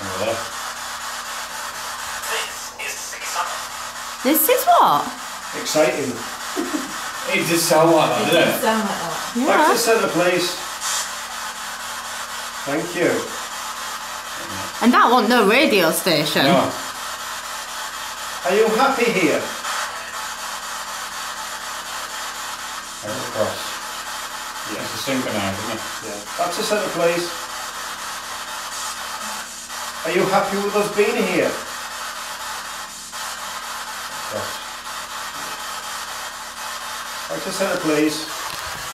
Over there. This is what? Exciting. It did sound like that, It didn't did it? sound like that. Back Yeah. to centre, please. Thank you. And that wasn't no radio station. No. Are you happy here? Right across. Yeah, it's a synchronised, isn't it? Yeah. Back to centre, please. Are you happy with us being here? Across. Back to centre, please.